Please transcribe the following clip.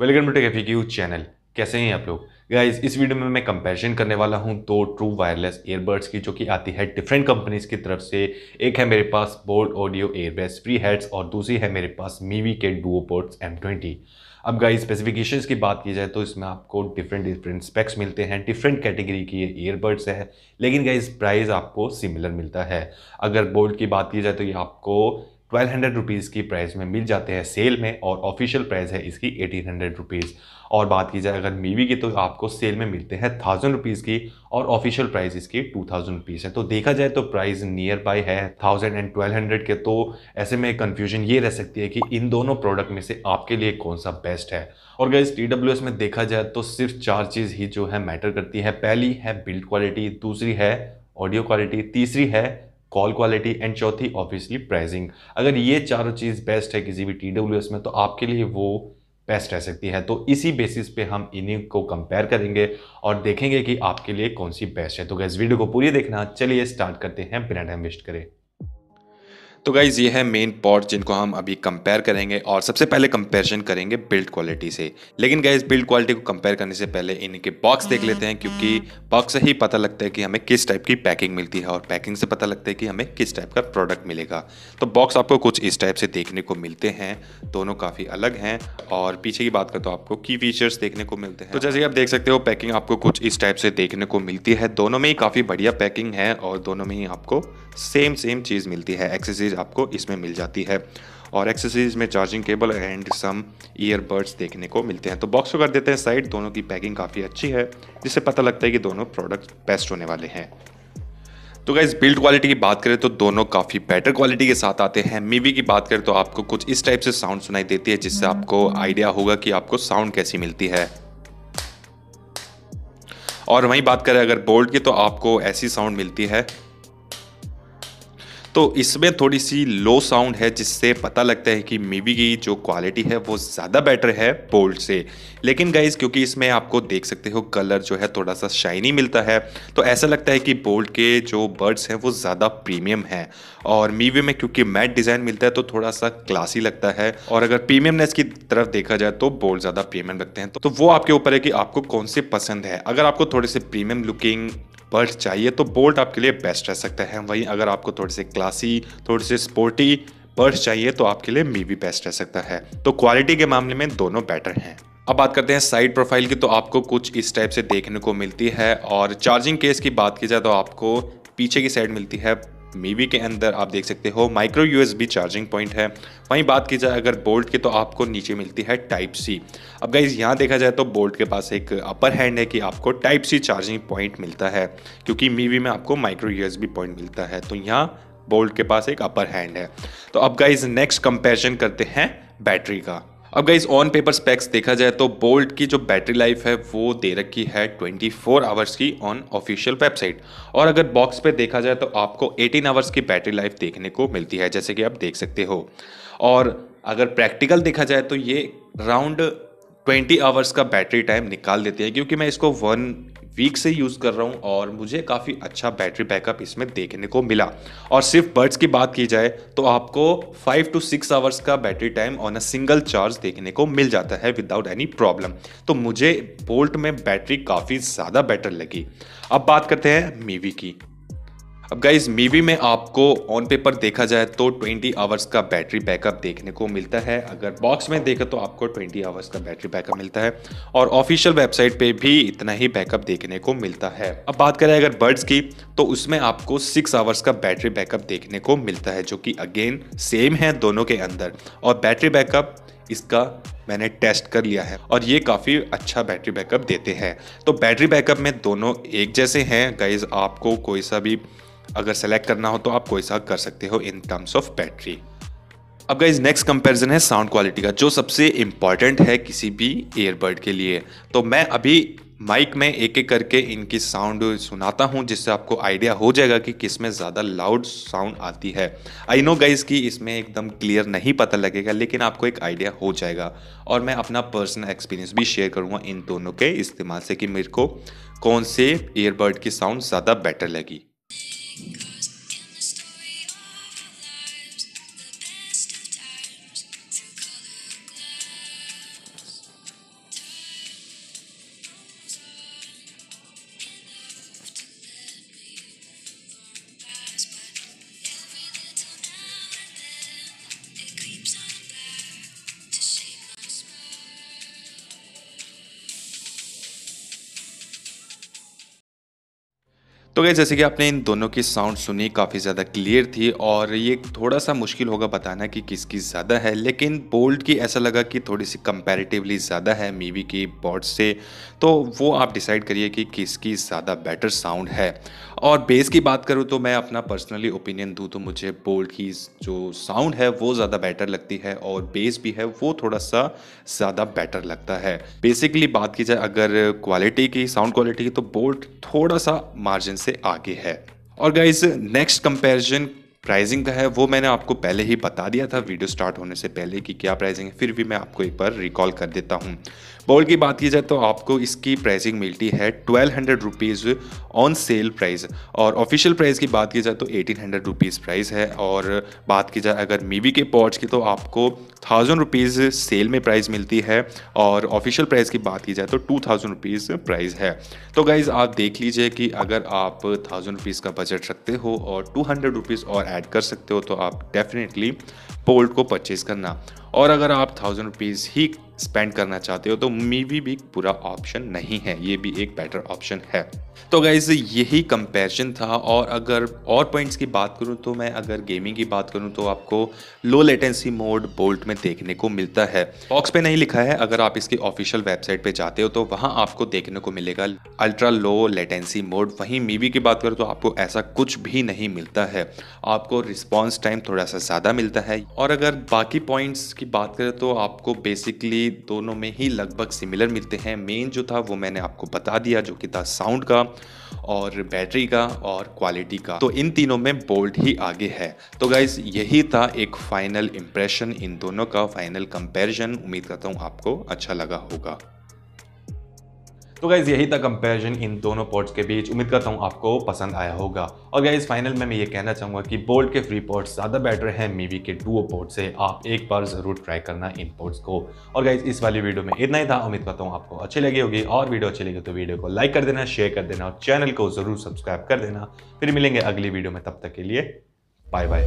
Welcome to tech you channel कैसे हैं आप लोग? गाइज़ इस वीडियो में मैं कंपैरिजन करने वाला हूँ दो ट्रू वायरलेस ईयरबड्स की, जो कि आती है डिफरेंट कंपनीज़ की तरफ़ से। एक है मेरे पास Boult audio airbass free heads और दूसरी है मेरे पास मीवी के डुओ पोर्ट्स एम ट्वेंटी अब गाइज़ स्पेसिफिकेशंस की बात की जाए तो इसमें आपको डिफरेंट डिफरेंट स्पेक्स मिलते हैं डिफरेंट कैटेगरी की ये ईयरबड्स है। लेकिन गाइज़ प्राइस आपको सिमिलर मिलता है। अगर बोल्ड की बात की जाए तो ये आपको ट्वेल्व हंड्रेड रुपीज़ की प्राइस में मिल जाते हैं सेल में और ऑफिशियल प्राइस है इसकी एटीन हंड्रेड रुपीज़ और बात की जाए, अगर मीवी की तो आपको सेल में मिलते हैं थाउज़ेंड रुपीज़ की और ऑफिशियल प्राइस इसकी टू थाउज़ेंड रुपीज़ है. तो देखा जाए तो प्राइस नियर बाय है थाउज़ेंड एंड ट्वेल्व हंड्रेड के तो ऐसे में कन्फ्यूज़न ये रह सकती है कि इन दोनों प्रोडक्ट में से आपके लिए कौन सा बेस्ट है. और गैस टी डब्ल्यू एस में देखा जाए तो सिर्फ़ चार चीज़ ही जो है मैटर करती है. पहली है बिल्ड क्वालिटी दूसरी है ऑडियो क्वालिटी तीसरी है कॉल क्वालिटी एंड चौथी ऑब्वियसली प्राइसिंग अगर ये चारों चीज़ बेस्ट है किसी भी टीडब्ल्यूएस में तो आपके लिए वो बेस्ट रह सकती है। तो इसी बेसिस पे हम इन्हीं को कंपेयर करेंगे और देखेंगे कि आपके लिए कौन सी बेस्ट है। तो गैस वीडियो को पूरी देखना। चलिए स्टार्ट करते हैं। बिना टाइम वेस्ट करें। तो गाइज़ ये है मेन पॉट जिनको हम अभी कंपेयर करेंगे और सबसे पहले कंपेरिजन करेंगे बिल्ड क्वालिटी से। लेकिन गाइज़ बिल्ड क्वालिटी को कंपेयर करने से पहले इनके बॉक्स देख लेते हैं क्योंकि बॉक्स से ही पता लगता है कि हमें किस टाइप की पैकिंग मिलती है और पैकिंग से पता लगता है कि हमें किस टाइप का प्रोडक्ट मिलेगा। तो बॉक्स आपको कुछ इस टाइप से देखने को मिलते हैं। दोनों काफ़ी अलग हैं और पीछे की बात करें तो आपको की फीचर्स देखने को मिलते हैं। तो जैसे आप देख सकते हो पैकिंग आपको कुछ इस टाइप से देखने को मिलती है। दोनों में ही काफ़ी बढ़िया पैकिंग है और दोनों में ही आपको सेम सेम चीज़ मिलती है। एक्सेसरीज आपको इसमें मिल जाती है। और एक्सेसरीज में charging cable and some earbuds देखने को मिलते हैं। तो बॉक्स को कर देते हैं साइड। दोनों की पैकिंग काफ़ी अच्छी है, जिससे पता लगता है कि दोनों प्रोडक्ट बेस्ट होने वाले हैं। तो गाइज़ बिल्ड क्वालिटी की बात करें तो दोनों काफ़ी बेटर क्वालिटी के साथ आते हैं। मीवी की बात करें तो आपको कुछ इस टाइप से साउंड सुनाई देती है, जिससे आपको आइडिया होगा कि आपको साउंड कैसी मिलती है। और वहीं बात करें अगर बोल्ड की तो आपको ऐसी साउंड मिलती है तो इसमें थोड़ी सी लो साउंड है, जिससे पता लगता है कि मीवी की जो क्वालिटी है, वो ज़्यादा बेटर है बोल्ड से। लेकिन गाइज़ क्योंकि इसमें आपको देख सकते हो कलर जो है थोड़ा सा शाइनी मिलता है तो ऐसा लगता है कि बोल्ड के जो बर्ड्स हैं, वो ज़्यादा प्रीमियम है। और मीवी में क्योंकि मैट डिज़ाइन मिलता है तो थोड़ा सा क्लासी लगता है। और अगर प्रीमियमनेस की तरफ़ देखा जाए तो बोल्ड ज़्यादा प्रीमियम लगते हैं। तो वो आपके ऊपर है कि आपको कौन से पसंद है। अगर आपको थोड़े से प्रीमियम लुकिंग बर्ड्स चाहिए तो बोल्ट आपके लिए बेस्ट रह सकता है। वहीं अगर आपको थोड़े से क्लासी, थोड़े से स्पोर्टी बर्ड्स चाहिए तो आपके लिए मी भी बेस्ट रह सकता है। तो क्वालिटी के मामले में दोनों बेटर हैं। अब बात करते हैं साइड प्रोफ़ाइल की तो आपको कुछ इस टाइप से देखने को मिलती है। और चार्जिंग केस की बात की जाए तो आपको पीछे की साइड मिलती है मीवी के अंदर आप देख सकते हो माइक्रो यूएसबी चार्जिंग पॉइंट है। वहीं बात की जाए अगर बोल्ट की तो आपको नीचे मिलती है टाइप सी अब गाइज़ यहाँ देखा जाए तो बोल्ट के पास एक अपर हैंड है कि आपको टाइप सी चार्जिंग पॉइंट मिलता है, क्योंकि मीवी में आपको माइक्रो यूएसबी पॉइंट मिलता है। तो यहाँ बोल्ट के पास एक अपर हैंड है। तो अब गाइज़ नेक्स्ट कंपेरिजन करते हैं बैटरी का। अब गाइज़ ऑन पेपर स्पेक्स देखा जाए तो बोल्ट की जो बैटरी लाइफ है, वो दे रखी है 24 फोर आवर्स की ऑन ऑफिशियल वेबसाइट और अगर बॉक्स पे देखा जाए तो आपको 18 आवर्स की बैटरी लाइफ देखने को मिलती है, जैसे कि आप देख सकते हो। और अगर प्रैक्टिकल देखा जाए तो ये राउंड 20 आवर्स का बैटरी टाइम निकाल देती है, क्योंकि मैं इसको वन वीक से यूज़ कर रहा हूँ और मुझे काफ़ी अच्छा बैटरी बैकअप इसमें देखने को मिला। और सिर्फ़ बर्ड्स की बात की जाए तो आपको फाइव टू सिक्स आवर्स का battery time on a single charge देखने को मिल जाता है विदाउट एनी प्रॉब्लम तो मुझे बोल्ट में बैटरी काफ़ी ज़्यादा बेटर लगी। अब बात करते हैं मीवी की। अब गाइज़ मे बी में आपको ऑन पेपर देखा जाए तो 20 आवर्स का बैटरी बैकअप देखने को मिलता है। अगर बॉक्स में देखा तो आपको 20 आवर्स का बैटरी बैकअप मिलता है और ऑफिशियल वेबसाइट पे भी इतना ही बैकअप देखने को मिलता है। अब बात करें अगर बर्ड्स की तो उसमें आपको सिक्स आवर्स का बैटरी बैकअप देखने को मिलता है, जो कि अगेन सेम है दोनों के अंदर। और बैटरी बैकअप इसका मैंने टेस्ट कर लिया है और ये काफ़ी अच्छा बैटरी बैकअप देते हैं। तो बैटरी बैकअप में दोनों एक जैसे हैं। गाइज़ आपको कोई सा भी अगर सेलेक्ट करना हो तो आप कोई सा कर सकते हो इन टर्म्स ऑफ़ बैटरी अब गाइज़ नेक्स्ट कंपैरिजन है साउंड क्वालिटी का, जो सबसे इंपॉर्टेंट है किसी भी ईयरबड के लिए. तो मैं अभी माइक में एक एक करके इनकी साउंड सुनाता हूँ, जिससे आपको आइडिया हो जाएगा कि किसमें ज़्यादा लाउड साउंड आती है. आई नो गाइज़ कि इसमें एकदम क्लियर नहीं पता लगेगा, लेकिन आपको एक आइडिया हो जाएगा. और मैं अपना पर्सनल एक्सपीरियंस भी शेयर करूँगा इन दोनों के इस्तेमाल से कि मेरे को कौन से ईयरबड की साउंड ज़्यादा बेटर लगी. तो गई जैसे कि आपने इन दोनों की साउंड सुनी, काफ़ी ज़्यादा क्लियर थी और ये थोड़ा सा मुश्किल होगा बताना कि किसकी ज़्यादा है, लेकिन बोल्ट की ऐसा लगा कि थोड़ी सी कंपैरेटिवली ज़्यादा है मीवी की बॉड से। तो वो आप डिसाइड करिए कि किसकी ज़्यादा बेटर साउंड है। और बेस की बात करूँ तो मैं अपना पर्सनली ओपिनियन दूँ तो मुझे बोल्ट की जो साउंड है वो ज़्यादा बेटर लगती है और बेस भी है वो थोड़ा सा ज़्यादा बेटर लगता है। बेसिकली बात की जाए अगर क्वालिटी की साउंड क्वालिटी की तो बोल्ट थोड़ा सा मार्जिन से आगे है। और गाइज़ नेक्स्ट कंपैरिजन प्राइसिंग का है, वो मैंने आपको पहले ही बता दिया था। वीडियो स्टार्ट होने से पहले कि क्या प्राइसिंग है, फिर भी मैं आपको एक बार रिकॉल कर देता हूँ। बॉल की बात की जाए तो आपको इसकी प्राइसिंग मिलती है twelve hundred rupees on sale price और ऑफिशियल प्राइस की बात की जाए तो एटीन हंड्रेड रुपीज़ प्राइस है और बात की जाए अगर मीवी के पॉट्स की तो आपको थाउज़ेंड रुपीज़ सेल में प्राइस मिलती है और ऑफिशियल प्राइस की बात की जाए तो टू थाउज़ेंड रुपीज़ प्राइस है। तो गाइज़ आप देख लीजिए कि अगर आप थाउज़ेंड रुपीज़ का बजट रखते हो और टू हंड्रेड रुपीज़ और ऐड कर सकते हो तो आप डेफिनेटली पोल्ट को परचेज करना। और अगर आप थाउज़ेंड रुपीज़ ही स्पेंड करना चाहते हो तो मी भी, भी पूरा ऑप्शन नहीं है। ये भी एक बेटर ऑप्शन है। तो गाइज़ यही कंपैरिजन था और अगर और पॉइंट्स की बात करूँ तो मैं अगर गेमिंग की बात करूँ तो आपको लो लेटेंसी मोड बोल्ट में देखने को मिलता है। बॉक्स पे नहीं लिखा है अगर आप इसकी ऑफिशियल वेबसाइट पे जाते हो तो वहाँ आपको देखने को मिलेगा अल्ट्रा लो लेटेंसी मोड वहीं मीवी की बात करूँ तो आपको ऐसा कुछ भी नहीं मिलता है। आपको रिस्पॉन्स टाइम थोड़ा सा ज़्यादा मिलता है। और अगर बाकी पॉइंट्स की बात करें तो आपको बेसिकली दोनों में ही लगभग सिमिलर मिलते हैं। मेन जो था, वो मैंने आपको बता दिया, जो कि था साउंड का और बैटरी का और क्वालिटी का। तो इन तीनों में बोल्ट ही आगे है। तो गाइज़ यही था एक फाइनल इम्प्रेशन इन दोनों का फाइनल कंपेरिजन उम्मीद करता हूँ आपको अच्छा लगा होगा। तो गाइज़ यही था कंपैरिजन इन दोनों पोर्ट्स के बीच। उम्मीद करता हूँ आपको पसंद आया होगा। और गाइज़ फाइनल में मैं ये कहना चाहूँगा कि बोल्ट के फ्री पोर्ट्स ज़्यादा बेटर है मीवी के डुओ पोर्ट से। आप एक बार ज़रूर ट्राई करना इन पोर्ट्स को। और गाइज़ इस वाली वीडियो में इतना ही था। उम्मीद करता हूँ आपको अच्छी लगी होगी। और वीडियो अच्छी लगी तो वीडियो को लाइक कर देना शेयर कर देना और चैनल को ज़रूर सब्सक्राइब कर देना। फिर मिलेंगे अगली वीडियो में। तब तक के लिए बाय बाय